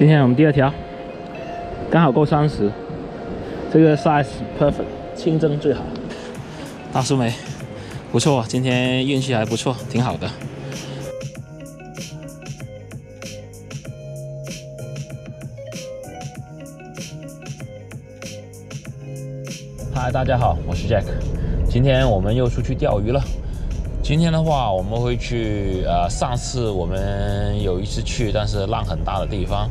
今天我们第二条，刚好够三十，这个 size perfect，清蒸最好。大苏梅，不错，今天运气还不错，挺好的。嗨，大家好，我是 Jack，今天我们又出去钓鱼了。今天的话，我们会去呃，上次我们有一次去，但是浪很大的地方，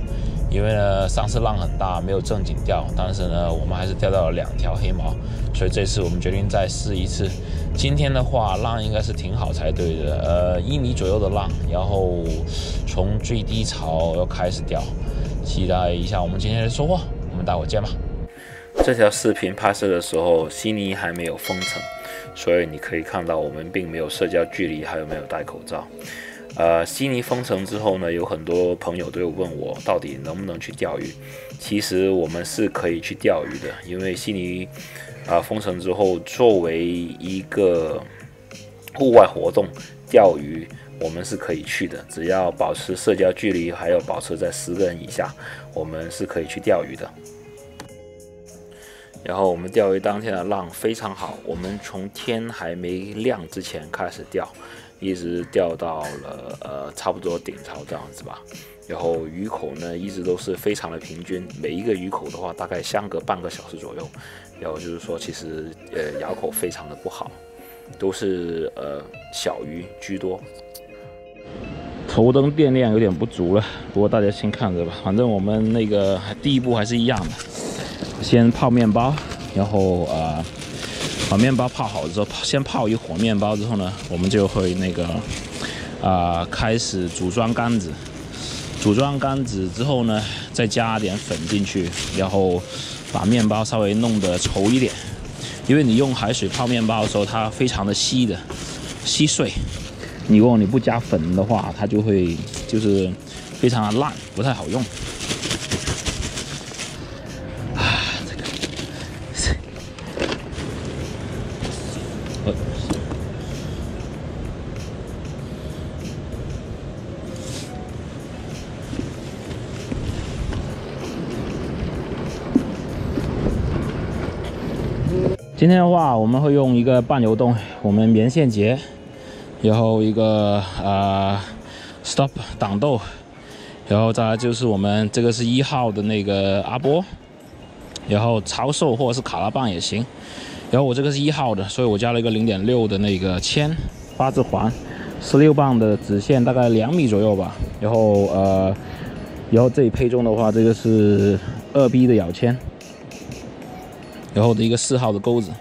因为呢上次浪很大，没有正经钓，但是呢我们还是钓到了两条黑毛，所以这次我们决定再试一次。今天的话，浪应该是挺好才对的，呃一米左右的浪，然后从最低潮要开始钓，期待一下我们今天的收获，我们待会见吧。这条视频拍摄的时候，悉尼还没有封城，所以你可以看到我们并没有社交距离，还有没有戴口罩。呃，悉尼封城之后呢，有很多朋友都有问我，到底能不能去钓鱼？其实我们是可以去钓鱼的，因为悉尼啊封城之后，作为一个户外活动，钓鱼我们是可以去的，只要保持社交距离，还有保持在十个人以下，我们是可以去钓鱼的。然后我们钓鱼当天的浪非常好，我们从天还没亮之前开始钓，一直钓到了呃差不多顶潮这样子吧。然后鱼口呢一直都是非常的平均，每一个鱼口的话大概相隔半个小时左右。然后就是说其实呃咬口非常的不好，都是呃小鱼居多。头灯电量有点不足了，不过大家先看着吧，反正我们那个第一步还是一样的。先泡面包，然后呃，把面包泡好之后，先泡一会面包之后呢，我们就会那个啊开始组装杆子。组装杆子之后呢，再加点粉进去，然后把面包稍微弄得稠一点。因为你用海水泡面包的时候，它非常的稀的，稀碎。你如果你不加粉的话，它就会就是非常的烂，不太好用。今天的话，我们会用一个半游动，我们棉线结，然后一个呃 stop 挡豆，然后再来就是我们这个是一号的那个阿波，然后超瘦或者是卡拉棒也行，然后我这个是一号的，所以我加了一个零点六的那个铅八字环，十六磅的子线大概两米左右吧，然后呃，然后这里配重的话，这个是二 B 的咬铅。然后的一个四号的钩子。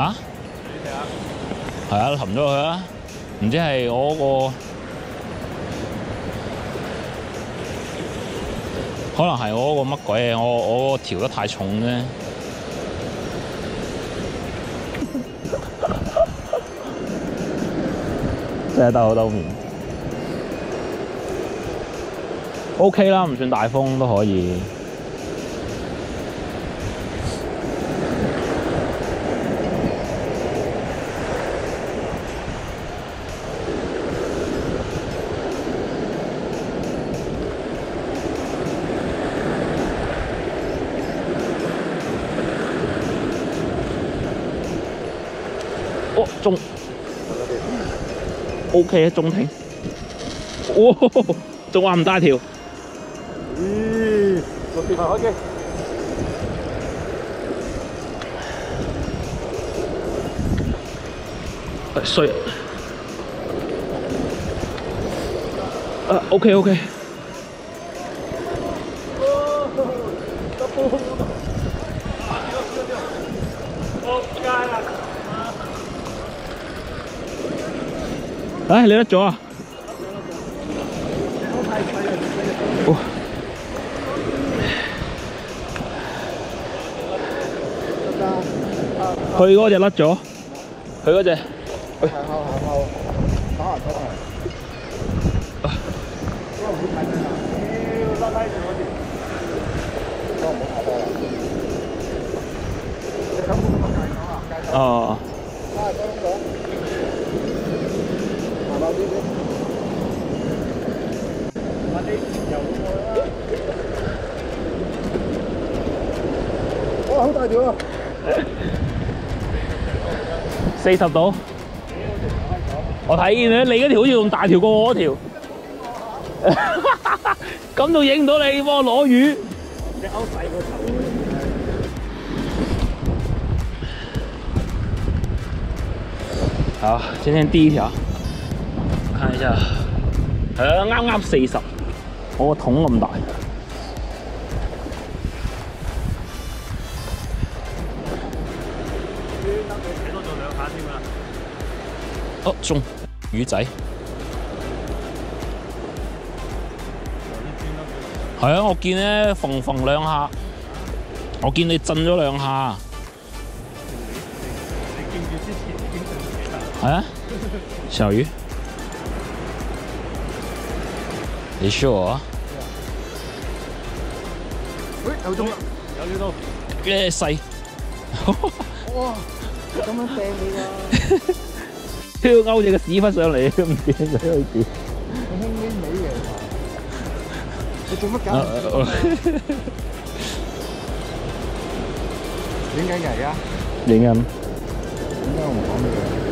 啊？係啊，冚咗佢啊！唔知係我個，可能係我個乜鬼嘢，我我調得太重啫。真係兜口兜面。OK 啦，唔算大風都可以。哦，中，OK 中停，哇，仲話唔大條，咦，六條開機，衰，啊 OK OK，唉，你得咗啊？哇！佢嗰隻甩咗，佢嗰隻。行後行後，打下打下。嗰個唔好睇咩啦，屌甩低住我哋。嗰個唔好太多啦。你咁冇咁計講啊？計講。哦，啊，多窿咗。行慢啲先。慢啲，游過啦。哇，好大条啊！四十度。我睇见你，你嗰條好似仲大条过我条。咁都影到你幫我攞鱼。好，今天第一条，看一下，誒啱啱四十，我個桶咁大。哦，中魚仔，係啊！我見咧縫縫兩下，我見你震咗兩下。係啊，小魚，你 sure 啊？喂，有中啦！有料到。嘅細，哇！咁樣掟你㗎？佢勾隻個屎忽上嚟，唔知佢去點。佢輕輕尾嘅。你做乜搞？影緊嘅而家？影緊。點解我唔講嘢？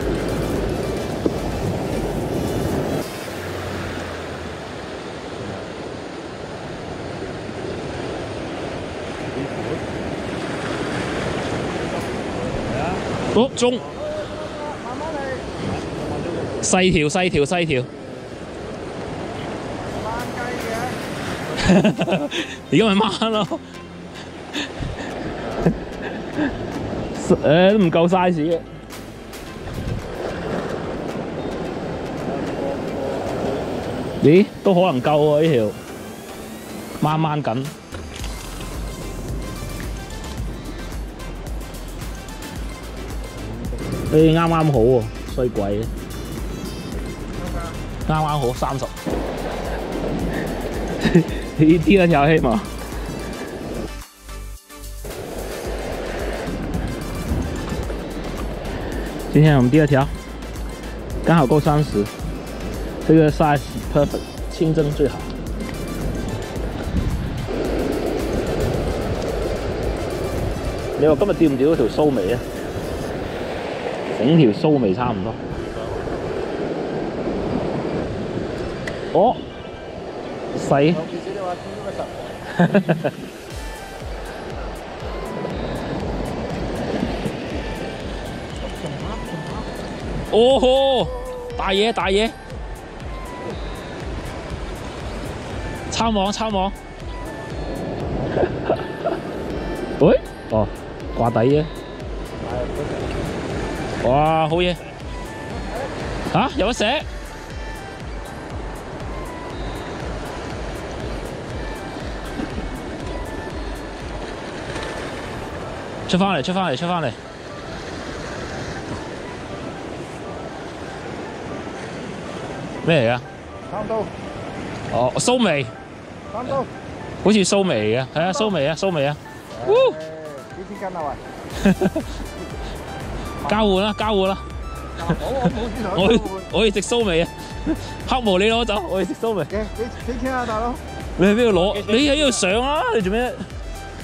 哦，中慢慢嚟，細條細條細條，而家咪掹咯。誒都唔夠 size 嘅。咦？都可能夠喎呢條，掹掹緊。誒啱啱好喎，衰鬼嘅，啱啱好三十。你第二條黑嗎？今天我们第二条，刚好够三十，这个 size perfect，清蒸最好。你話今日釣唔釣到條蘇眉啊？整條酥味差唔多。哦，細。哦吼，大嘢大嘢，抄網抄網。喂，哦，掛底嘅。哇，好嘢！嚇，有得食？出翻嚟，出翻嚟，出翻嚟！咩嚟噶？三刀，哦，蘇眉，三刀。好似蘇眉嘅，係啊，蘇眉啊，蘇眉啊，誒，幾千斤啊喂？交換啦，交換啦，我我冇。我要我要食蘇眉啊，黑毛你攞走，我要食蘇眉。嘅幾幾錢啊大佬？你喺邊度攞？你喺呢度上啊！你做咩？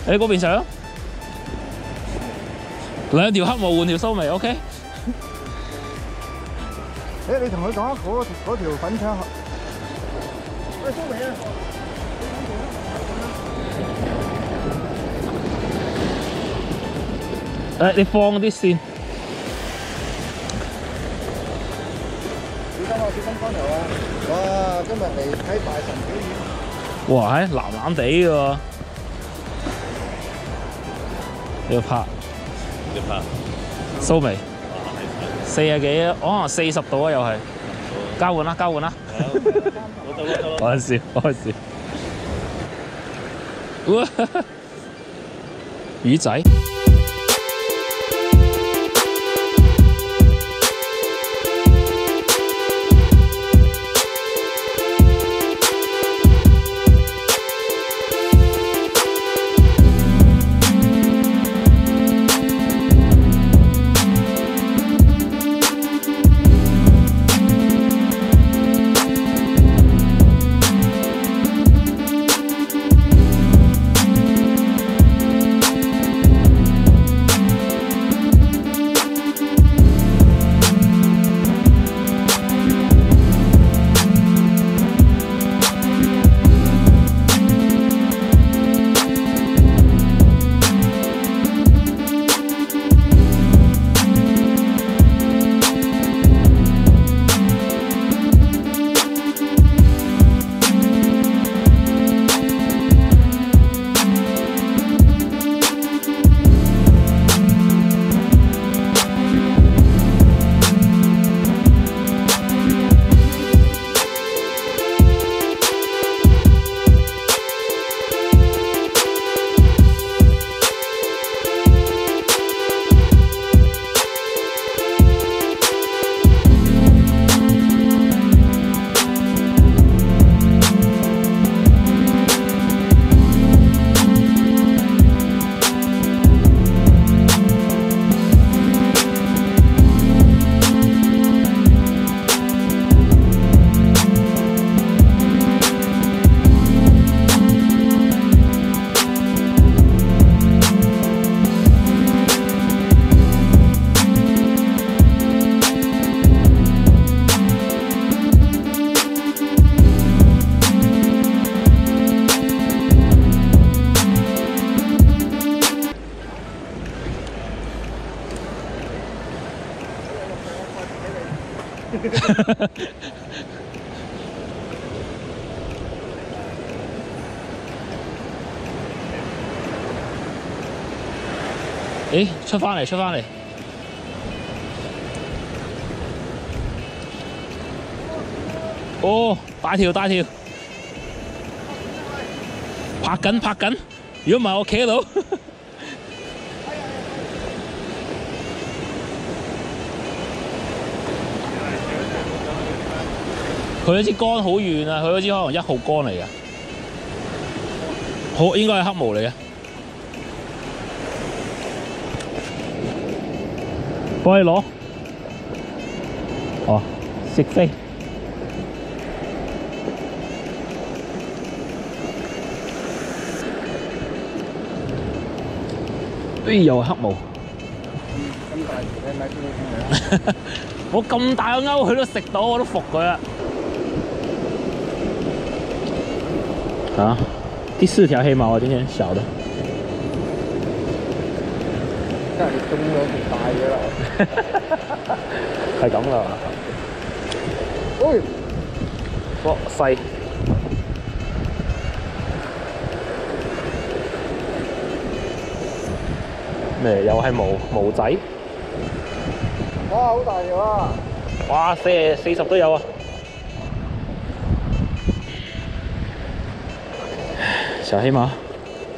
喺嗰邊上。兩條黑毛換條蘇眉，OK？誒，你同佢講嗰嗰條粉腸。喂，蘇眉啊！誒，你放啲線。心啊！小心乾油啊！哇！今日嚟睇大神表演。哇，係藍藍地嘅喎。要拍要拍蘇眉，四啊幾啊？可能四十度啊，又係。交換啦，交換啦。我走我走。開笑，開笑。哇！魚仔。诶，出翻嚟，出翻嚟。哦，大条大条，拍緊拍緊，如果唔係我企喺度。佢嗰支竿好遠啊！佢嗰支可能一號竿嚟嘅，好應該係黑毛嚟嘅。幫你攞。哦，識飛。哎，又係黑毛。咁大條你咪邊度嚟啊？我咁大個鈎，佢都食到，我都服佢啦。啊，第四條黑毛啊，今天小的。真係中咗條大嘅啦。係咁啦。喂，哇，細。咩？又系毛毛仔？哇，好大条啊！哇，四四十都有啊！小黑馬，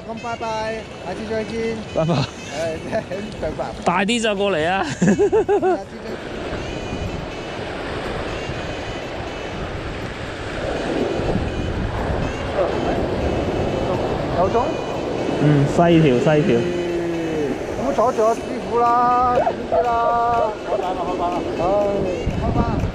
咁拜拜，下次再见。拜拜。大啲就過嚟啊！有種？嗯，細條細條。咁坐住我師傅啦，點知啦？開板啦，開板啦！唉，開板。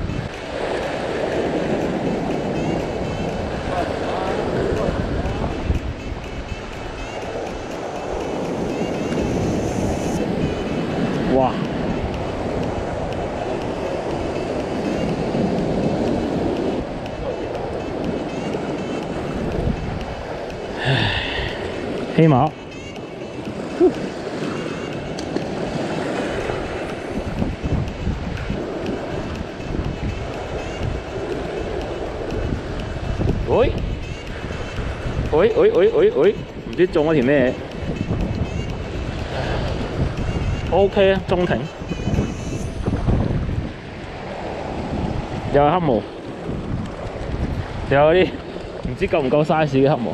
哇！唉，黑毛。喂，喂喂喂喂喂，唔知中咗条咩？O K，中庭有黑毛。屌你，唔知够唔够 size 嘅黑毛。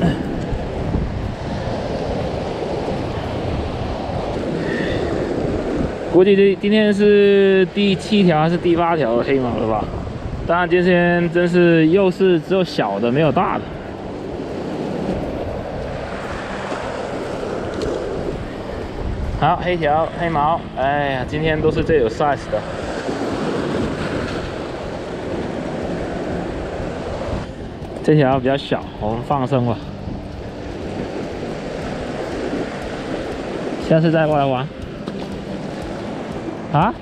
估计这今天是第七条还是第八条黑毛了吧？当然今天真是又是只有小的没有大的。好，黑条黑毛，哎呀，今天都是最有 size 的。这条比较小，我们放生吧。下次再过来玩。啊？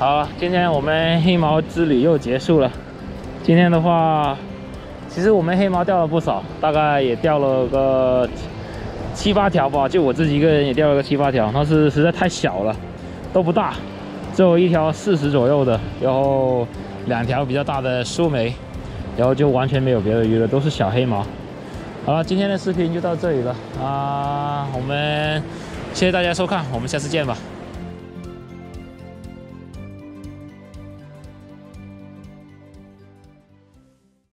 好，今天我们黑毛之旅又结束了。今天的话，其实我们黑毛钓了不少，大概也钓了个七八条吧。就我自己一个人也钓了个七八条，但是实在太小了，都不大，只有一条四十左右的，然后两条比较大的苏梅。然后就完全没有别的鱼了，都是小黑毛。好了，今天的视频就到这里了啊！我们谢谢大家收看，我们下次见吧。